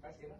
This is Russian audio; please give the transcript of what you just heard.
Спасибо.